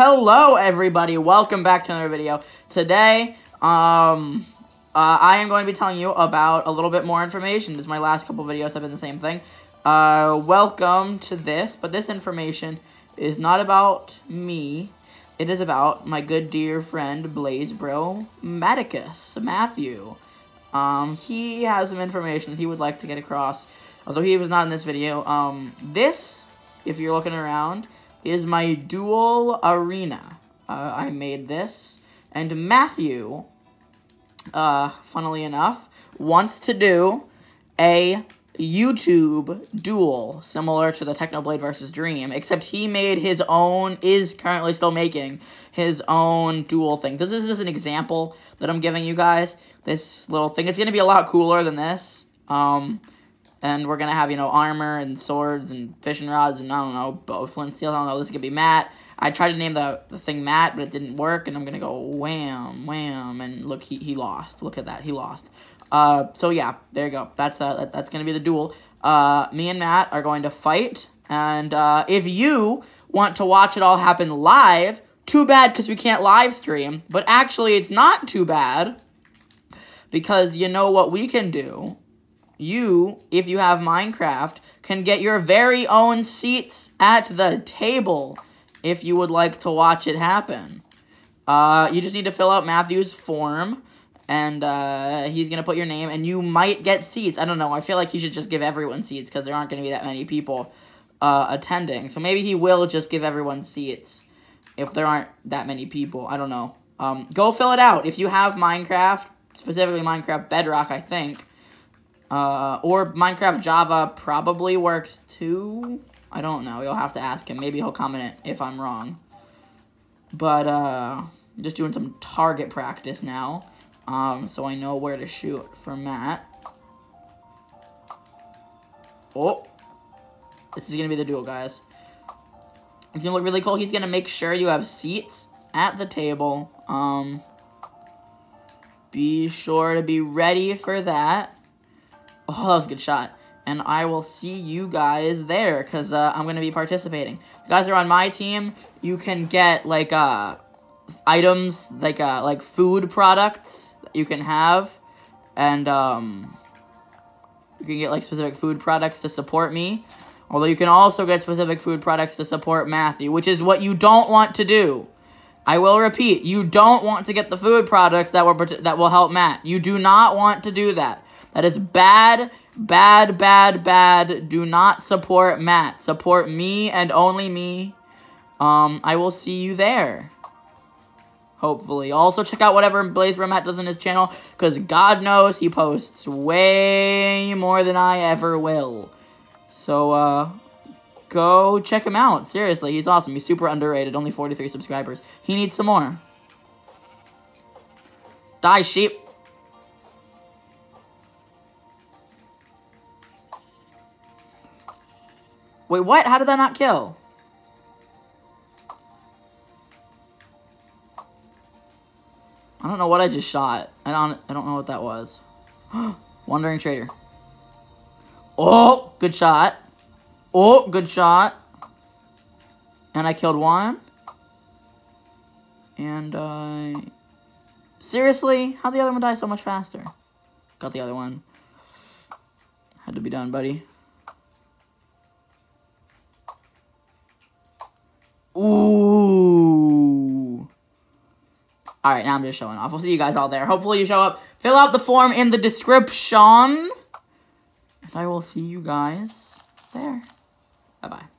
Hello, everybody. Welcome back to another video. Today, um, uh, I am going to be telling you about a little bit more information. Because my last couple videos have been the same thing. Uh, welcome to this, but this information is not about me. It is about my good dear friend Blaze Bro Maticus Matthew. Um, he has some information he would like to get across, although he was not in this video. Um, this, if you're looking around, is my dual arena. Uh, I made this, and Matthew, uh, funnily enough, wants to do a YouTube duel similar to the Technoblade versus Dream, except he made his own, is currently still making his own duel thing. This is just an example that I'm giving you guys. This little thing. It's going to be a lot cooler than this. Um, and we're to have, you know, armor and swords and fishing rods and, I don't know, bow, flint, steel. I don't know. This to be Matt. I tried to name the, the thing Matt, but it didn't work. And I'm to go wham, wham. And look, he, he lost. Look at that. He lost. Uh, so yeah, there you go. That's, uh, that, that's to be the duel. Uh, me and Matt are going to fight. And, uh, if you want to watch it all happen live, too bad because we can't live stream. But actually, it's not too bad because you know what we can do? You, if you have Minecraft, can get your very own seats at the table if you would like to watch it happen. Uh, you just need to fill out Matthew's form, and uh, he's going to put your name, and you might get seats. I don't know. I feel like he should just give everyone seats because there aren't going to be that many people uh, attending. So maybe he will just give everyone seats if there aren't that many people. I don't know. Um, go fill it out. If you have Minecraft, specifically Minecraft Bedrock, I think. Uh, or Minecraft Java probably works too. I don't know. You'll have to ask him. Maybe he'll comment it if I'm wrong. But, uh, just doing some target practice now. Um, so I know where to shoot for Matt. Oh. This is going to be the duel, guys. It's going to look really cool. He's going to make sure you have seats at the table. Um, be sure to be ready for that. Oh, that was a good shot. And I will see you guys there, because uh, I'm going to be participating. If you guys are on my team, you can get, like, uh, items, like, uh, like food products that you can have. And, um, you can get, like, specific food products to support me. Although you can also get specific food products to support Matthew, which is what you don't want to do. I will repeat, you don't want to get the food products that will that will help Matt. You do not want to do that. That is bad, bad, bad, bad. Do not support Matt. Support me and only me. Um, I will see you there. Hopefully. Also, check out whatever Blaze Matt does on his channel, because God knows he posts way more than I ever will. So, uh, go check him out. Seriously, he's awesome. He's super underrated. Only 43 subscribers. He needs some more. Die, sheep. Wait, what? How did that not kill? I don't know what I just shot. I don't I don't know what that was. Wandering Trader. Oh, good shot. Oh, good shot. And I killed one. And, uh... Seriously? How'd the other one die so much faster? Got the other one. Had to be done, buddy. Ooh. Alright, now I'm just showing off. We'll see you guys all there. Hopefully you show up. Fill out the form in the description. And I will see you guys there. Bye-bye.